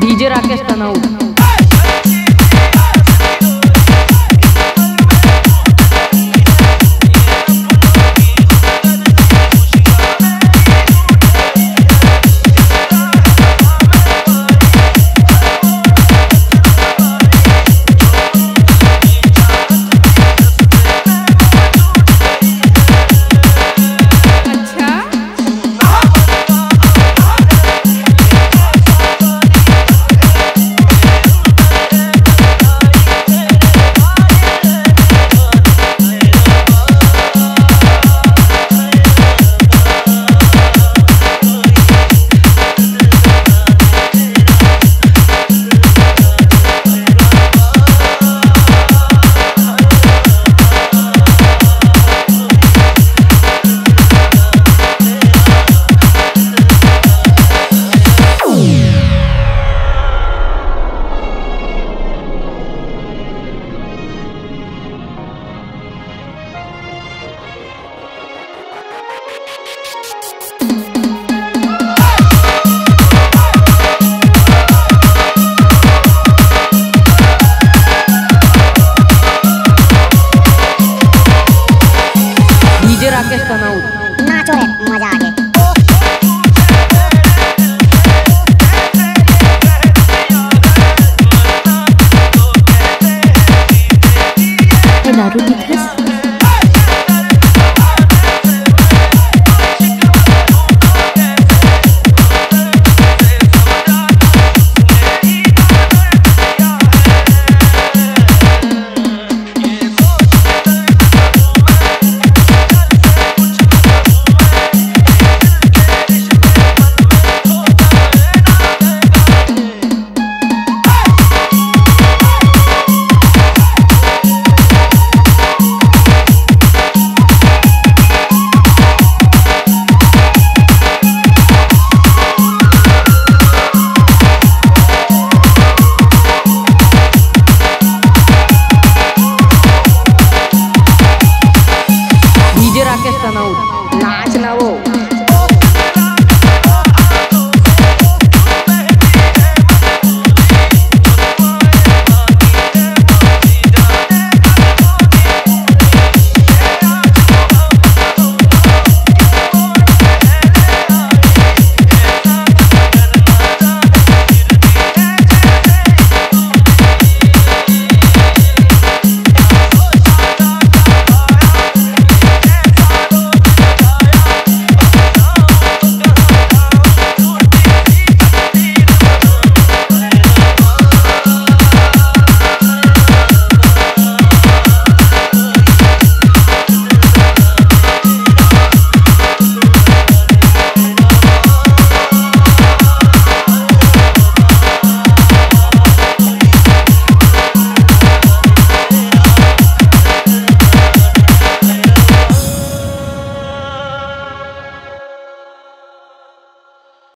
DJ Rakesh तनाउर 나루니까